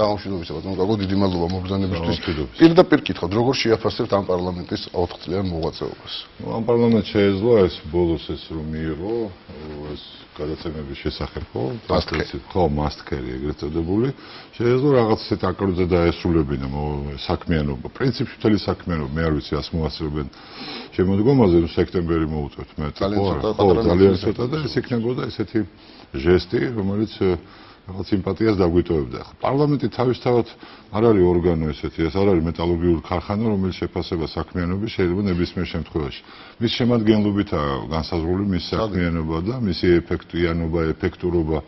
სამშვიდობისა ბატონო გაგო დიდი მადლობა მოგზანებისთვის პირდაპირ კითხავთ როგორ შეაფასებთ ამ პარლამენტის 4 წლიან მოღვაწეობას? ნუ ამ პარლამენტს შეეძლო ეს ბოლოს ეს რომ მიიღო ეს გადაცემების შესახებ ხო? ხო მასტკერი ეგრეთ წოდებული. შეეძლო რაღაც ისეთ აკროზე დაესრულებინა საქმიანობა. პრინციპში მთელი საქმიანობა მე არ ვიცი ას მოასწრებენ. შემოდგომაზე სექტემბერი მოუწევთ მე ხო? ძალიან ცოტა და ეს იქნებოდა ესეთი ჟესტი რომელიც რაღაც სიმპათიას დაგვიტოვებდა. პარლამენტი თავისთავად არ არის ორგანო ესეთი, ეს არ არის მეტალურგიული ქარხანა, რომელიც შეფასება საქმიანობის შეიძლება ნებისმიერ შემთხვევაში. მის შემადგენლობითაა განსაზღვრული მის საქმიანობა და მისი ეფექტიანობა, ეფექტურობა.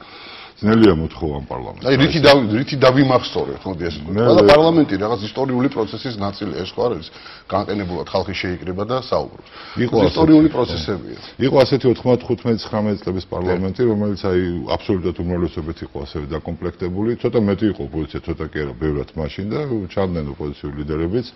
ძნელია მოთხოვა ამ პარლამენტს. აი რითი რითი დავიმახსოვრე ხო ეს ყველა პარლამენტი რაღაც ისტორიული პროცესის ნაწილია ეს ხო არის განყენებულად ხალხი შეიკრება და საუბრობს. იყო ისტორიული პროცესებია. იყო ასეთი 95-19 წლების პარლამენტი რომელიც აი აბსოლუტურად უმრავლესობით იყო ასევე დაკომპლექტებული. ცოტა მეტი იყო ოპოზიცია, ცოტა კი არა, ბევრად მაშინ და ჩანდნენ ოპოზიციური ლიდერებიც.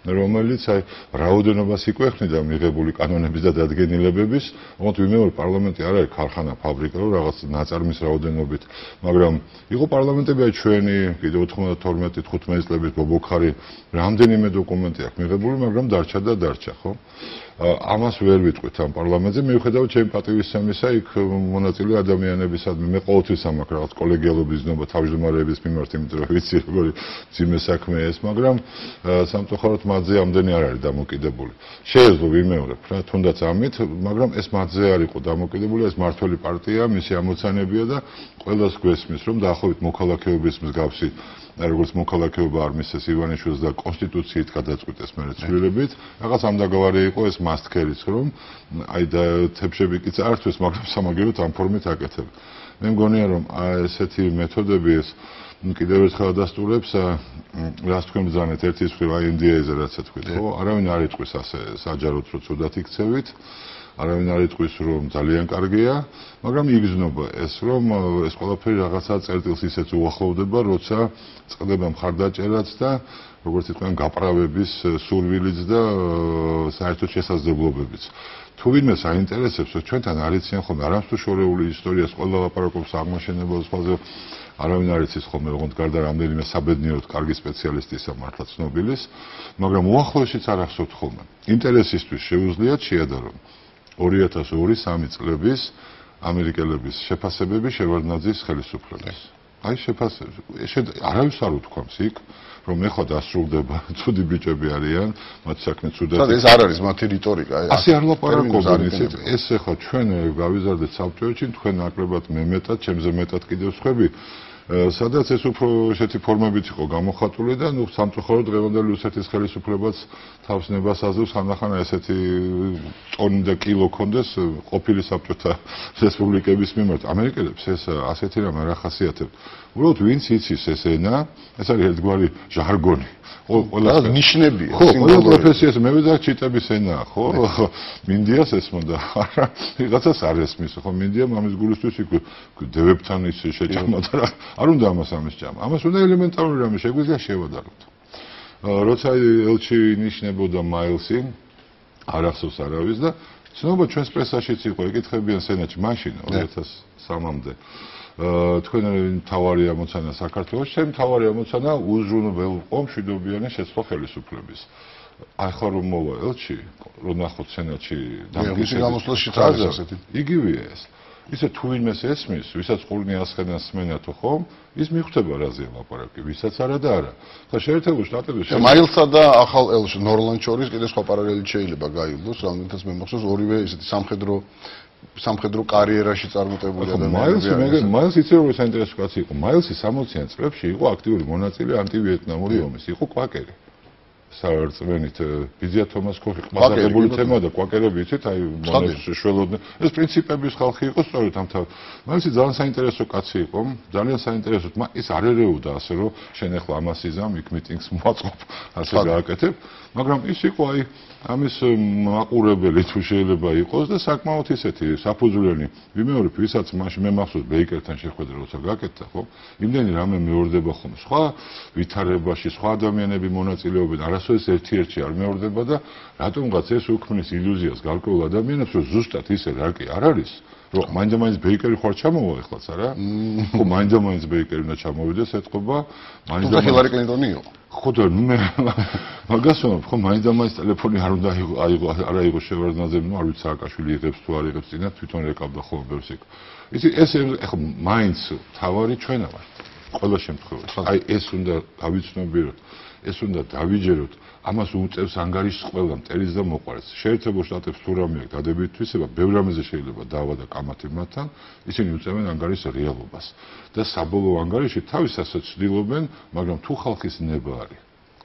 რომელიც აი რაოდენობას იკვეხნიდა მიღებული კანონების და დადგენილებების, თუმცა ვიმეორე პარლამენტი არ არის ქარხანა, ფაბრიკა, რომ რაღაც ნაწარმის რაოდენობით, მაგრამ იყო პარლამენტები აი ჩვენი კიდე 92-15 წლების ბობოქარი, რამდენიმე დოკუმენტი აქვს მიღებული, მაგრამ დარჩა და დარჩა, ხო? ამას ვერ ვიტყვით ამ პარლამენტზე. მიუხედავად ჩემი პატივისცემისა იქ მონაწილე ადამიანებისადმი მე ყოველთვის ამ აქ რაღაც კოლეგიალობის ნობა თავმჯდომარეების მიმართ იმიტომ რომ ვიცი როგორი ძიმე საქმეა ეს მაგრამ სამწუხაროდ მათზე ამდენი არ არის დამოკიდებული. შეეძლო ვიმეორებ რა თუნდაც ამით მაგრამ ეს მათზე არ იყო დამოკიდებული ეს მართველი პარტია მისი ამოცანებია და ყველას გვესმის რომ დაახლოებით მოქალაქეობის მსგავსი როგორც მოქალაქეობა არ მისცეს ივანიშვილს და კონსტიტუციით გადაწყვიტეს მე ცვლილებით რაღაც ამ დაგავარი იყო ეს მასტკერიც რომ აი და თებშები კი წართვის მაგრამ სამაგეროთ ამ ფორმით აკეთებ მე მგონია რომ ესეთი მეთოდები ეს კიდევ ერთხელ დასტურებს რას თქვენ ბრძანეთ? ერთის მხრივ აი NDA-ზე რაც თქვით ხო? არავინ არ იტყვის ასე საჯაროდ რო ცუდად იქცევით არავინ არ იტყვის რომ ძალიან კარგია, მაგრამ იგრძნობა ეს რომ ეს ყველაფერი რაღაცა წერტილს ისეც უახლოვდება, როცა წყდება მხარდაჭერაც და როგორც იტყვიან გაправების სურვილიც და საერთოდ შესაძლებლობებიც. თუ ვინმე საინტერესებს, რომ ჩვენთან არ იციან ხოლმე არასწორეული ისტორიას, ყველა ლაპარაკობს აღმაშენებელ ზღვაზე, არავინ არ იცის ხოლმე, როგორც გარდა რამდენიმე საბედნიეროდ კარგი სპეციალისტისა მართლა ცნობილის, მაგრამ უახლოეშიც არ ახსოვთ ხოლმე. ინტერესისთვის შეუძლიათ შეადარონ. 2002-3 წლების ამერიკელების შეფასებები შევარდნაძის ხელისუფლებას. აი შეფასება, შედ არავის არ უთქვამს იქ, რომ ეხლა დასრულდება, ცუდი ბიჭები არიან, მათ საქმე ცუდად. და ეს არ არის მათი რიტორიკა. ასე არ ლაპარაკობენ, ისეთ ეს ეხლა ჩვენ გავიზარდეთ საბჭოებში, თქვენ ნაკლებად მე მეტად, ჩემზე მეტად კიდევ სხვები სადაც ეს უფრო ესეთი ფორმებით იყო გამოხატული და ნუ სამწუხაროდ დღევანდელი რუსეთის ხელისუფლებას თავს ნებას აძლევს ხანდახან ესეთი ტონი და კილო კონდეს ყოფილი საბჭოთა რესპუბლიკების მიმართ. ამერიკელებს ეს ასეთი რამ არ ახასიათებთ. უბრალოდ ვინც იცის ეს ენა ეს არის ერთგვარი ჟარგონი. ყველა ნიშნებია ხო ყველა პროფესიას მე ვეძახ ჩიტების ენაა ხო? მინდიას ესმოდა არა ვიღაცას არ ესმის ხო? მინდია მამის გულისთვის იქ დებებთან ის შეჭამოდა რა არ უნდა ამას ამის ჭამა ამას უნდა ელემენტარული რამე შეგვიძლია შევადაროთ როცა ელჩი ნიშნებოდა მაილსი არ ახსოვს არავის და ცნობა ჩვენს პრესაშიც იყო ეკითხებიან სენატში მაშინ 2003-მდე თქვენ თავარი ამოცანა საქართველოს, შენ თავარი ამოცანა უზრუნველ ყომ შვიდობიანი შეცვალ ხელისუფლების. ხო რომ მოვა ელჩი, რომ ნახოთ სენატში დამგიშე გამოსვლაში თავის ასეთი. იგივეა ეს. ისე თუ ვინმეს ესმის, ვისაც ყურნი ასხენას სმენათო ხომ, ის მიხვდება რაზეა ლაპარაკი, ვისაც არა და არა. ხა შეერთებულ შტატებში მაილსა და ახალ ელში ნორლანდ შორის კიდე სხვა პარალელი შეიძლება გაიგოს, რამდენიც მე მახსოვს ორივე ისეთი სამხედრო სამხედრო კარიერაში წარმატებული ადამიანები. მაილსი მაილსი იცი როგორი საინტერესო კაცი იყო. მაილსი 60-იან წლებში იყო აქტიური მონაწილე ანტივიეტნამური ომის, იყო კვაკერი. საერთმენით ბიზია თომას ქოხი ყმადებული თემა და კვაკერები იცით? აი მონებს შველოდნენ ეს პრინციპების ხალხი იყო სწორედ ამ თავ მაინც ძალიან საინტერესო კაცი იყო ძალიან საინტერესო ის არ ერეოდა ასე რომ შენ ახლა ამას იზამ იქ მიტინგს მოაწყობ ასე გააკეთებ. მაგრამ ის იყო აი ამის მაყურებელი თუ შეიძლება იყოს და საკმაოდ ისეთი საფუძვლიანი. ვიმეორებ ვისაც მაშინ მე მახსოვს ბეიკერთან შეხვედრა როცა გაკეთდა ხო? იმდენი რამე მეორდება ხომ. სხვა ვითარებაში სხვა ადამიანები მონაწილეობენ არა არასოდეს ერთ-ერთი არ მეორდება და რატომღაც ეს უქმნის ილუზიას გარკვეულ ადამიანებს რომ ზუსტად ისე რა კი არ არის რომ მაინდა-მაინც ბეიკერი ხარ ჩამოვა ეხლაც არა? ხო, მაინდა-მაინც ბეიკერი უნდა ჩამოვიდეს ეთყობა, მაინდა ჰილარი კლინტონი იყო. ხო და მე მაგას ვამბობ, ხო, მაინდა-მაინც ტელეფონი არ უნდა აიღო, არა აიღო შევარდნაძე, ნუ არ ვიცი სააკაშვილი იღებს თუ არ იღებს წინა თვითონ რეკავდა ხოლმე ბევრს იქ. ისი ეს ეხლა მაინც თავარი ჩვენა ვარ. ყველა შემთხვევაში. აი ეს უნდა გავიცნობიეროთ, ეს უნდა დავიჯეროთ. ამას უწევს ანგარიშს ყველა მტერის და მოყარეს. შეერთებულ შტატებს თუ რამე აქვს დადებით თვისება, ბევრ რამეზე შეიძლება დავა და კამათი მათთან, ისინი უწევენ ანგარიშს რეალობას. და საბოლოო ანგარიში თავისასაც ცდილობენ, მაგრამ თუ ხალხის ნება არის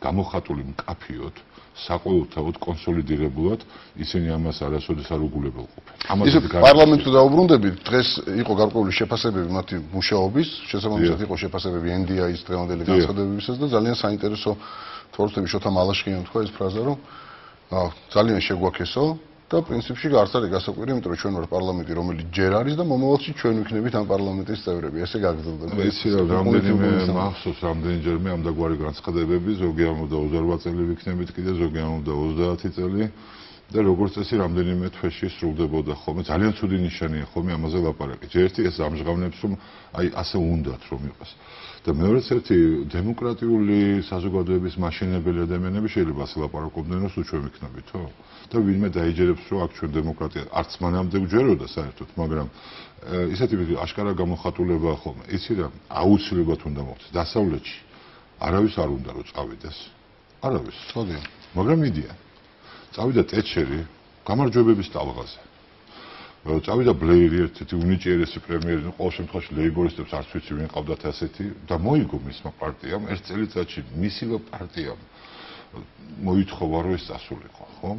გამოხატული მკაფიოდ, საყოველთაოდ კონსოლიდირებულად, ისინი ამას არასოდეს არ უგულებელყოფენ. ამაზე პარლამენტში დაუბრუნდებით, დღეს იყო გარკვეული შეფასებები მათი მუშაობის, შესაბამისად იყო შეფასებები NDI-ის დღევანდელი განცხადებებისას და ძალიან საინტერესო თორსები შოთა მალაშხიანი თქვა ეს ფრაზა რომ ძალიან შეგვაქესო და პრინციპში არც არის გასაკვირი, იმიტომ რომ ჩვენ ვარ პარლამენტი, რომელიც ჯერ არის და მომავალში ჩვენ ვიქნებით ამ პარლამენტის წევრები, ესე გაგრძელდება. ეს რამდენიმე მახსოვს რამდენჯერმე ამ დაგვარი განცხადებები, ზოგი ამოდა 28 წელი ვიქნებით კიდე, ზოგი ამოდა 30 წელი. და როგორც წესი რამდენიმე თვეში სრულდებოდა ხოლმე ძალიან ცუდი ნიშანია ხოლმე ამაზე ლაპარაკი. ერთი ეს ამჟღავნებს რომ აი ასე უნდათ რომ იყოს. და მეორეც ერთი დემოკრატიული საზოგადოების მაშინებელი ადამიანები შეიძლება ასე ლაპარაკობდნენ რომ სულ ჩვენ ვიქნებითო? და ვინმე დაიჯერებს რომ აქ ჩვენ დემოკრატია არც მანამდე გვჯეროდა საერთოდ, მაგრამ ისეთი აშკარა გამოხატულება ხოლმე. იცი რა, აუცილებლად უნდა მოხდეს დასავლეთში. არავის არ უნდა რომ წავიდეს. არავის. ხოდი. მაგრამ მიდიან. წავიდა ტეჩერი გამარჯვებების ტალღაზე. წავიდა ბლეირი ერთ-ერთი უნიჭიერესი პრემიერი, ნუ ყოველ შემთხვევაში ლეიბორისტებს არც ვიცი ვინ ყავდათ ასეთი და მოიგო მისმა პარტიამ ერთ წელიწადში მისივე პარტიამ მოითხოვა რომ ეს წასულიყო, ხო?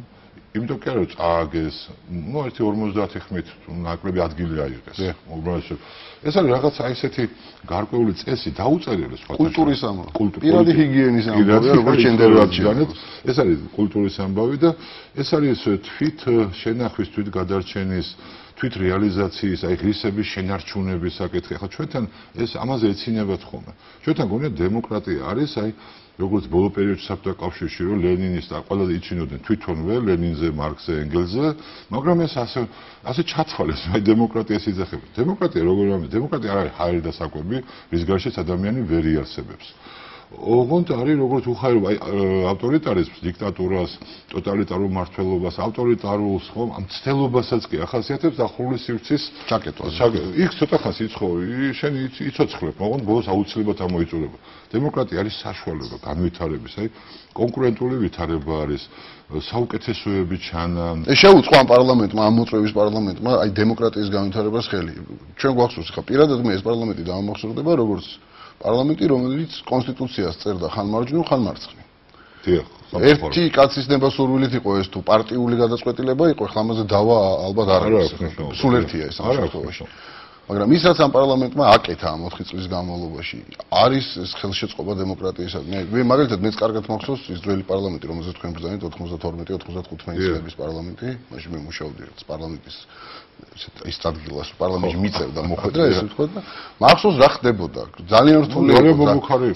იმიტომ კი არა წააგეს, ну ერთი 50 ხმით ნაკლები ადგილი აიღეს. უბრალოდ ეს არის რაღაცა ესეთი გარკვეული წესი დაუწერელეს სხვა კულტურის ამბავი. პირადი ჰიგიენის ამბავი, როგორც შენდერვაჩიანეთ. ეს არის კულტურის ამბავი და ეს არის თვით შენახვის თვით გადარჩენის თვით რეალიზაციის, აი ღირსების შენარჩუნების საკითხი. ახლა ჩვენთან ეს ამაზე ეცინებათ ხოლმე. ჩვენთან გონია დემოკრატია არის აი როგორც ბოლო პერიოდში საბჭოთა კავშირში რომ ლენინის და ყველა იცინოდნენ თვითონვე ლენინზე, მარქსზე, ენგელზე, მაგრამ ეს ასე ასე ჩათვალეს აი დემოკრატიის იძახება. დემოკრატია როგორ არის? დემოკრატია არ არის ჰაერი და საკვები, რის გარშეც ადამიანი ვერ იარსებებს. ოღონდ არის როგორც უხაირო აი ავტორიტარიზმს, დიქტატურას, ტოტალიტარულ მართლობას, ავტორიტარულს ხომ ამ ცდელობასაც კი ახასიათებს ახურული სივრცის ჩაკეტვა. იქ ცოტა ხანს იცხოვი, შენ იცოცხლებ, ოღონდ ბოლოს აუცილებლად ამოიწურება. დემოკრატია არის საშუალება განვითარების, აი კონკურენტული ვითარება არის საუკეთესოები ჩანან. ეს შეუწყო ამ პარლამენტმა, ამ მოწვევის პარლამენტმა, აი დემოკრატიის განვითარებას ხელი. ჩვენ გვახსოვს ხა პირადად მე ეს პარლამენტი დაამახსოვრდება როგორც პარლამენტი რომელიც კონსტიტუციას წერდა ხან მარჯვნივ ხან მარცხნივ. დიახ. ერთი კაცის ნებასურვილით იყო ეს თუ პარტიული გადაწყვეტილება იყო, ხლა ამაზე დავა ალბათ არ არის. სულ ერთია ეს ამ შემთხვევაში. მაგრამ ისაც ამ პარლამენტმა აკეთა ამ 4 წლის განმავლობაში. არის ეს ხელშეწყობა დემოკრატიისა მე მაგალითად მეც კარგად მახსოვს ის ძველი პარლამენტი რომელზეც თქვენ ბრძანეთ 92-95 წლების პარლამენტი. მაშინ მე მუშაობდი რაღაც პარლამენტის ის ადგილას პარლამენტში მიწევდა მოხვედრა ესე ვთქვა და მახსოვს რა ხდებოდა. ძალიან რთული იყო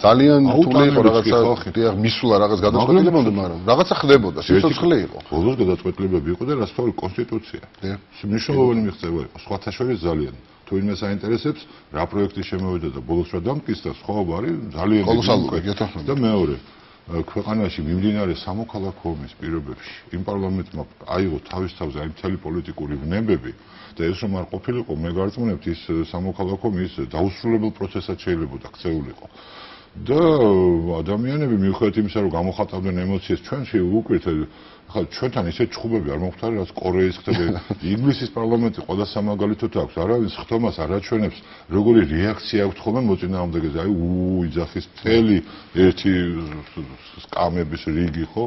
ძალიან რთული იყო რაღაცა დიახ მისულა რაღაც გადაწყვეტილებამდე მაგრამ რაღაცა ხდებოდა სიცოცხლე იყო. ბოლოს გადაწყვეტილებები იყო და რაც თავი კონსტიტუცია მნიშვნელოვანი მიღწევა იყო. სხვათა შორის ძალიან თუ იმას აინტერესებს, რა პროექტი შემოვიდა და ბოლოს რა დამტკიცდა, სხვა არის ძალიან კოლოსალური და მეორე ქვეყანაში მიმდინარე სამოქალაქო ომის პირობებში იმ პარლამენტმა აიღო თავის თავზე აი მთელი პოლიტიკური ვნებები და ეს რომ არ ყოფილიყო მე გარწმუნებთ ის სამოქალაქო ომის დაუსრულებელ პროცესად შეიძლება დაქცეულიყო და ადამიანები მიუხედავად იმისა რომ გამოხატავდნენ ემოციებს ჩვენში უკვირთ ხა ჩვენთან ისე ჩხუბები არ მოხდარა რაც კორეის ხდება ინგლისის პარლამენტი ყველა სამაგალითოდ აქვს არავის ხთომას არ აჩვენებს როგორი რეაქცია აქვს ხოლმე მოწინააღმდეგეზე აი უუ იძახის მთელი ერთი სკამების რიგი ხო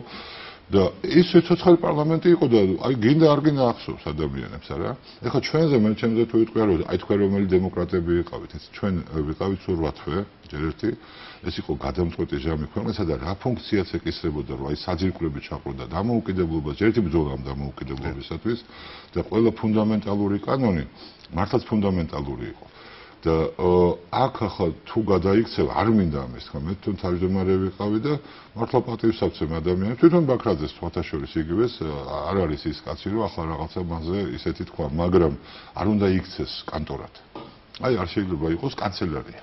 და ის ცოცხალი პარლამენტი იყო და აი გინდა არ გინდა ახსოვს ადამიანებს არა? ეხლა ჩვენზე მე ჩემზე თუ ვიტყვი რომ აი თქვენ რომელი დემოკრატები იყავით ეს ჩვენ ვიყავით სულ 8 თვე ჯერ ერთი ეს იყო გადამწყვეტი ჟამი ქვეყნისა და რა ფუნქციაც ეკისრებოდა რომ აი საძირკვლები ჩაყროდა დამოუკიდებლობა ერთი ბრძოლა ამ დამოუკიდებლობისათვის და ყველა ფუნდამენტალური კანონი მართლაც ფუნდამენტალური იყო და აქ ახლა თუ გადაიქცევ არ მინდა ამის თქმა მე თვითონ თავმჯდომარე ვიყავი და მართლა პატივსაცემ ადამიანებს თვითონ ბაქრაძეს თვალთაშორის იგივეს არ არის ის კაცი რომ ახლა რაღაცა მასზე ისეთი თქვა მაგრამ არ უნდა იქცეს კანტორად. აი არ შეიძლება იყოს კანცელარია.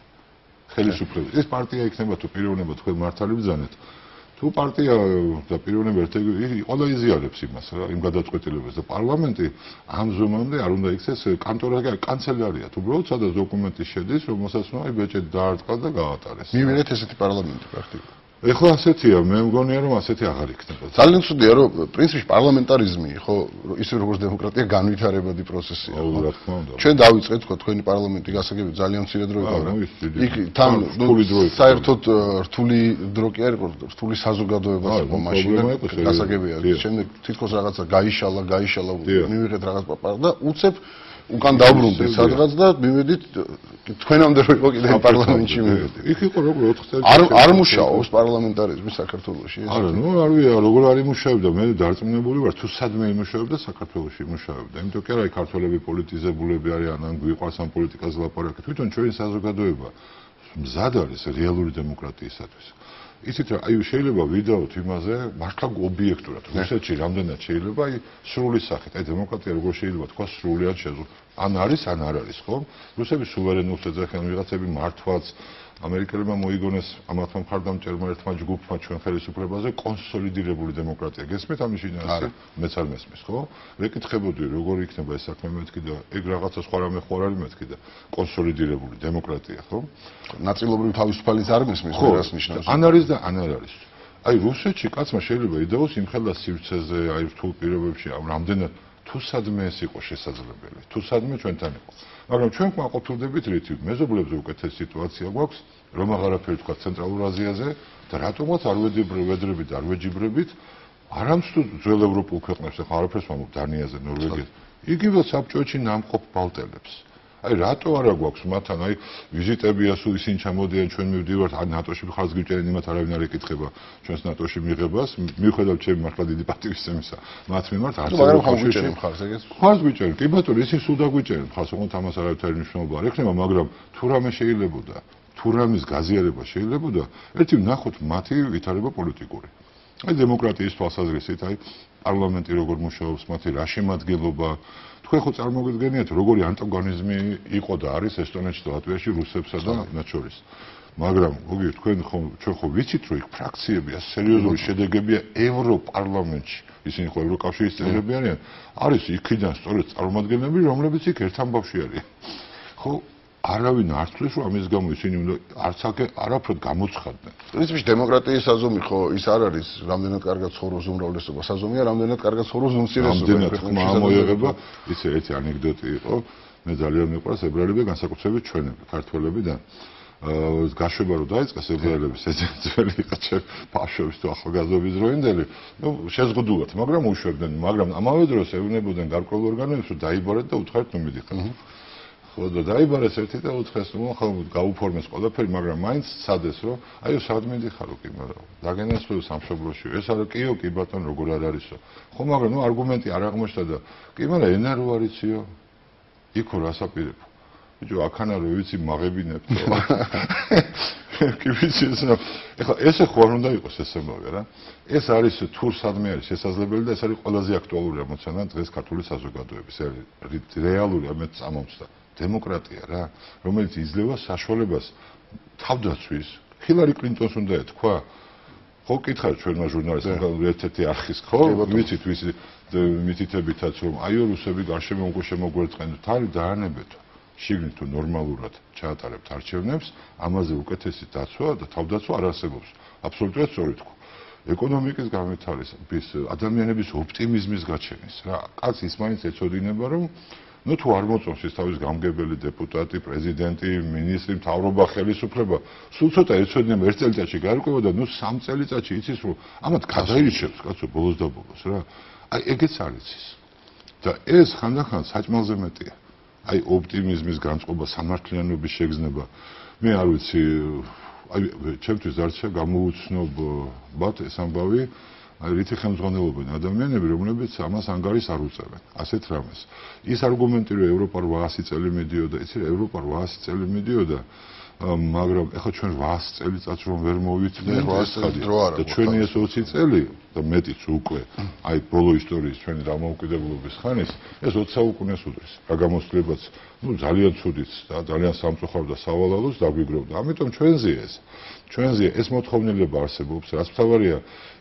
ხელისუფლების. ეს პარტია იქნება თუ პიროვნება თქვენ მართალი ბრძანეთ თუ პარტია და პიროვნება ერთ-ერთი ყველა იზიარებს იმას რა იმ გადაწყვეტილებას და პარლამენტი ამ ზომამდე არ უნდა იქცეს კანტორა კანცელარია. თუ უბრალოდ სადაც დოკუმენტი შედის რომელსაც აი ბეჭედი დაარტყა და გაატარეს. მივიღეთ ესეთი პარლამენტი პრაქტიკულად ეხლა ასეთია, მე მგონია რომ ასეთი აღარ იქნება. ძალიან ცუდია რომ პრინციპში პარლამენტარიზმი, ხო, ისე როგორც დემოკრატია განვითარებადი პროცესია. აუ, რა თქმა უნდა. ჩვენ დავიწყეთ თქო თქვენი პარლამენტი გასაგები ძალიან მცირე დრო იყო იქ თან რთული დრო იყო. საერთოდ რთული დრო კი არ იყო, რთული საზოგადოება იყო მაშინ და გასაგებია. შემდეგ თითქოს რაღაცა გაიშალა, გაიშალა, მივიღეთ რაღაც პაპარ და უცებ უკან დაუბრუნდით სადღაც და მივედით თქვენამდე რო იყო კიდე პარლამენტში მივედით. იქ იყო როგორ 4 წელი არ არ მუშაობს პარლამენტარიზმი საქართველოში ეს. არა, ნუ არ ვია, როგორ არის მუშაობდა, მე დარწმუნებული ვარ, თუ სადმე იმუშაობდა საქართველოში მუშაობდა. იმიტომ კი არა, ქართველები პოლიტიზებულები არიან, ან გვიყვარს ამ პოლიტიკაზე ლაპარაკი. თვითონ ჩვენი საზოგადოება მზად არის რეალური დემოკრატიისათვის. იცით რა, აი შეიძლება ვიდეოთ იმაზე მართლა ობიექტურად. რუსეთში რამდენად შეიძლება აი სრული სახით, აი დემოკრატია როგორ შეიძლება თქვა სრულიად შეზღუდვა. ან არის, ან არ არის, ხო? რუსები სუვერენულს ეძახიან ვიღაცები მართვაც ამერიკელებმა მოიგონეს ამათმა მხარდამჭერმა ერთმა ჯგუფმა ჩვენ ხელისუფლებაზე კონსოლიდირებული დემოკრატია. გესმით ამის ინტერესი? მეც არ მესმის, ხო? მეკითხებოდი როგორ იქნება ეს საქმე მეთქი და ეგ რაღაცა სხვა რამე ხო არ არის მეთქი და კონსოლიდირებული დემოკრატია, ხო? ნაწილობრივ თავისუფალიც არ მესმის, რას ნიშნავს? ან არის და ან არ არის. აი რუსეთში კაცმა შეიძლება იდეოს იმ ხელა სივრცეზე, აი რთულ პირობებში ამ რამდენად თუ სადმე ეს იყო შესაძლებელი, თუ სადმე ჩვენთან იყო. მაგრამ ჩვენ გვაყოფილდებით რითი მეზობლებზე უკეთეს სიტუაცია გვაქვს რომ აღარაფერი თქვა ცენტრალურ აზიაზე და რატომაც არ ვედრებით არ ვეჯიბრებით არამც თუ ძველ ევროპულ ქვეყნებს ახლა არაფერს მომობ დანიაზე ნორვეგიაზე იგივე საბჭოებში ნამყოფ ბალტელებს აი რატო არა გვაქვს მათთან აი ვიზიტებია სულ ისინი ჩამოდიან ჩვენ მივდივართ ან ნატოში ხარს გიჭერენ იმათ არავინ არ ეკითხება ჩვენს ნატოში მიღებას. მიუხედავ ჩემი მართლა დიდი პატივისცემისა მათ მიმართ არც მაგრამ ხომ გიჭერენ ხარს ეგეც. ხარს გიჭერენ კი ბატონო ისინი სულ დაგვიჭერენ ხარს ოღონდ ამას არავითარი მნიშვნელობა არ ექნება მაგრამ თუ რამე შეიძლებოდა თუ რამის გაზიარება შეიძლებოდა ერთი ნახოთ მათი ვითარება პოლიტიკური. აი დემოკრატიის თვალსაზრისით აი პარლამენტი როგორ მუშაობს მათი რა შემადგენლობა თქვენ ხო წარმოგიდგენიათ როგორი ანტაგონიზმი იყო და არის ესტონეთში და ლატვიაში რუსებსა და მათ შორის? მაგრამ გოგი თქვენ ხო ჩვენ ხო ვიცით რომ იქ ფრაქციებია სერიოზული შედეგებია ევროპარლამენტში. ისინი ხო ევროკავშირის წევრები არიან არის იქიდან სწორედ წარმომადგენლები რომლებიც იქ ერთ ამბავში არიან ხო არავინ არ თვლის რომ ამის გამო ისინი უნდა არც არაფრად გამოცხადდნენ. პრინციპში დემოკრატიის საზომი ხო ის არ არის რამდენად კარგად ცხოვრობს უმრავლესობა, საზომია რამდენად კარგად ცხოვრობს უმცირესობა. რამდენად ხმა ამოიღება, ისე ერთი ანეკდოტი იყო, მე ძალიან მიყვარს ებრაელები განსაკუთრებით ჩვენები, ქართველები და აა გაშვება რომ დაიწყეს ებრაელების ეძებნელი ყაჩე ბავშვების თუ ახალგაზრდობის დროინდელი, ნუ შეზღუდულად, მაგრამ უშვებდნენ, მაგრამ ამავე დროს ეუბნებოდნენ გარკვეულ ორგანოებს რომ დაიბარეთ და უთხარით ნუ მიდიხართ. ხო და დაიბარეს ერთი და უცხეს ნუ ხო გაუფორმეს ყველაფერი მაგრამ მაინც სადეს რომ აიო სად მიდიხარო კი მაგრამ დაგენასფრო სამშობლოში ეს არა კიო კი ბატონ როგორ არ არისო. ხო მაგრამ ნუ არგუმენტი არ აღმოჩნდა და კი მაგრამ ენა რო არიციო იქო რასაპირებ ბიჭო აქანა რო ვიცი მაღებინებ კი ვიცი ეს რა. ეხლა ესე ხო არ უნდა იყოს ეს ამბავი რა? ეს არის თუ სადმე არის შესაძლებელი და ეს არის ყველაზე აქტუალური ამოცანა დღეს ქართული საზოგადოების. რეალური ამეთ წამომცდა დემოკრატია რა, რომელიც იძლევა საშუალებას თავდაცვის. ჰილარი კლინტონს უნდა ეთქვა. ხო კითხავ ჩვენმა ჟურნალისტებმა ერთ-ერთი არხის ხო? ვიცით ვის მითითებითაც რომ აიო რუსები გარშემო უკვე შემოგვერწყენ. თან დაანებეთ. შიგნით თუ ნორმალურად ჩაატარებთ არჩევნებს ამაზე უკეთესი დაცვა და თავდაცვა არ არსებობს. აბსოლუტურად სწორი თქვა ეკონომიკის განვითარების ადამიანების ოპტიმიზმის გაჩენის რა. კაც ის მაინც ეცოდინება რომ ну თუ არ მოწონს ის თავის გამგებელი დეპუტატი, პრეზიდენტი, მინისტრი, მთავრობა, ხელისუფლება, სულ ცოტა ეცოდნენ ერთ წელიწადში გარკვევა და ну სამ წელიწადში იცის რომ ამათ გადაირჩევს კაცო ბოლოს და ბოლოს რა. აი ეგეც არის ის. და ეს ხანდახან საჭმელზე მეტია. აი ოპტიმიზმის განწყობა, სამართლიანობის შეგრძნება. მე არ ვიცი აი ჩემთვის არჩა გამოუცნობ ბათ ეს ამბავი აი რითი ხელმძღვანელობენ ადამიანები, რომლებიც ამას ანგარის არ უწევენ. ასეთ რამეს. ის არგუმენტი, რომ ევროპა 800 წელი მიდიოდა, იცი, ევროპა 800 წელი მიდიოდა, მაგრამ ეხლა ჩვენ 800 წელიწადს რომ ვერ მოვიცნე 800 წელი დრო არა და ჩვენი ეს 20 წელი და მეტიც უკვე აი ბოლო ისტორიის ჩვენი დამოუკიდებლობის ხანის ეს 20 საუკუნეს უდრის რა გამოსვლებაც ну ძალიან ცუდიც და ძალიან სამწუხარო და სავალალოს დაგვიგროვდა ამიტომ ჩვენზე ეს. ჩვენზე ეს მოთხოვნილება არსებობს რაც თავარია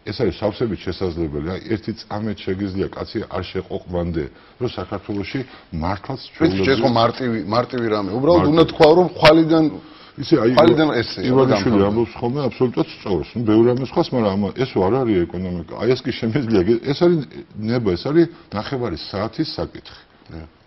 ეს არის სავსებით შესაძლებელი. აი ერთი წამეთ შეგიძლია კაცი არ შეყოყმანდე რომ საქართველოსი მართლაც ჩვენი ეს ხო მარტივი მარტივი რამე. უბრალოდ უნდა თქვა რომ ხვალიდან იცი აი ხალიდან ესე ივანიშვილი ამბობს ხოლმე აბსოლუტურად სწორს. ნუ ბევრი რამე სხვას მაგრამ ეს არ არის ეკონომიკა. აი ეს კი შემიძლია ეს არის ნება ეს არის ნახევარი საათის საკითხი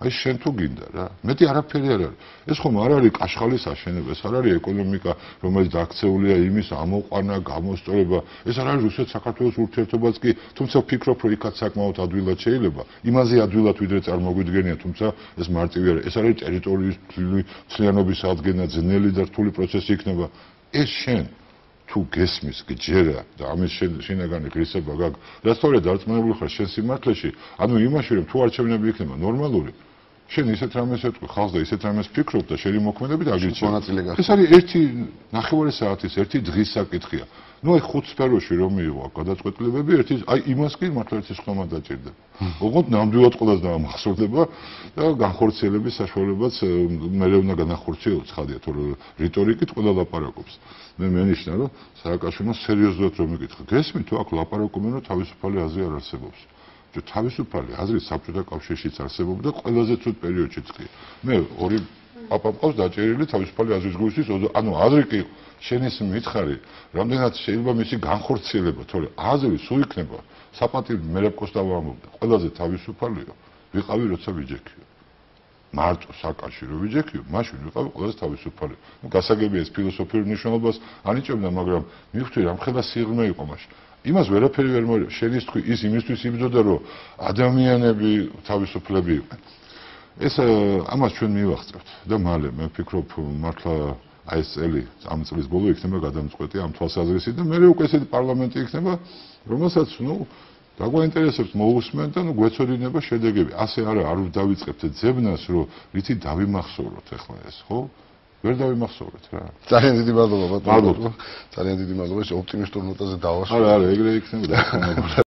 აი შენ თუ გინდა რა? მეტი არაფერი არ არის. ეს ხომ არ არის კაშხალის აშენება ეს არ არის ეკონომიკა რომელიც დაქცეულია იმის ამოყვანა გამოსწორება. ეს არ არის რუსეთ საქართველოს ურთიერთობაც კი თუმცა ვფიქრობ რომ იქაც საკმაოდ ადვილად შეიძლება. იმაზე ადვილად ვიდრე წარმოგვიდგენია თუმცა ეს მარტივი არის. ეს არის ტერიტორიის ცლიანობის ადგენა ძნელი და რთული პროცესი იქნება. ეს შენ თუ გესმის გჯერა და ამის შინაგანი ღირსება გაგ და სწორედ დარწმუნებული ხარ შენ სიმართლეში ანუ იმაში რომ თუ არჩევნები იქნება ნორმალური შენ ისეთ რამეს ეთქვი ხალხს და ისეთ რამეს ფიქრობ და შენი მოქმედებით აგირჩევ ეს არის ერთი ნახევარი საათის ერთი დღის საკითხია ну აი ხუთ სფეროში რომ მიიღო გადაწყვეტილებები ერთი აი იმას კი მართლა ერთი ხომა დაჭირდება. ოღონდ ნამდვილად ყველას დაამახსოვრდება და განხორციელების საშუალებაც მე უნდა განახორციელო ცხადია თუ რიტორიკით ყველა ლაპარაკობს. მე მენიშნა რომ სააკაშვილო სერიოზულად რომ მიკითხა გესმით თუ აქ ლაპარაკობენ რომ თავისუფალი აზრი არ არსებობს. თუ თავისუფალი აზრი საბჭოთა კავშირშიც არსებობდა ყველაზე ცუდ პერიოდშიც კი. მე ორი პაპა მყავს დაჭერილი თავისუფალი აზრის გულისთვის ანუ აზრი კი შენ ის მითხარი, რამდენად შეიძლება მისი განხორციელება, თორე აზრი სულ იქნება საპატიო მერეკოს დავამობდა. ყველაზე თავისუფალიო ვიყავი როცა ვიჯექიო. მარტო საკაში რო ვიჯექიო, მაშინ ვიყავი ყველაზე თავისუფალი. ნუ გასაგებია ეს ფილოსოფიური მნიშვნელობას ანიჭებდა, მაგრამ მივხვდი რამ ხელა სიღრმე იყო მაშინ. იმას ვერაფერი ვერ მოერე. შენ ის თქვი, ის იმისთვის იბრძოდა, რომ ადამიანები თავისუფლები იყვნენ. ეს ამას ჩვენ მივახცევთ და მალე მე ვფიქრობ მართლა აი ეს წელი ამ წლის ბოლო იქნება გადამწყვეტი ამ თვალსაზრისით და მე უკვე ესეთი პარლამენტი იქნება რომელსაც ნუ დაგვაინტერესებს მოусმენ და ნუ გვეცოდინება შედეგები. ასე არა არ დავიწყებთ ძებნას რომ რითი დავიმახსოვროთ ახლა ეს ხო? ვერ დავიმახსოვრეთ რა. ძალიან დიდი მადლობა ბატონო. ძალიან დიდი მადლობა ეს ოპტიმისტურ ნოტაზე დავასრულე არა არა ეგრე იქნება